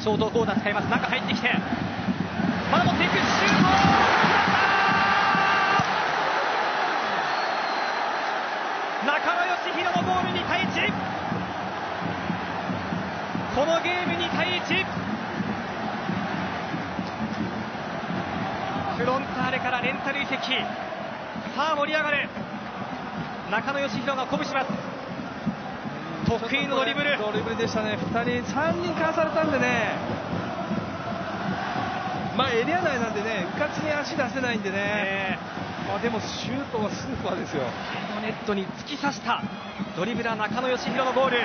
ショートコーナー使います。中入ってきて。まだ持っていく。シュート！中野義弘のゴール2対1このゲーム2対1フロンターレからレンタル移籍。さあ盛り上がる。中野義弘が鼓舞します。得意のドリブル。でしたね。2人3人かわされたんでね。まあエリア内なんでねうかつに足出せないんでね、まあ、でもシュートはスーパーですよ。ネットに突き刺した。ドリブラー中野義弘のゴール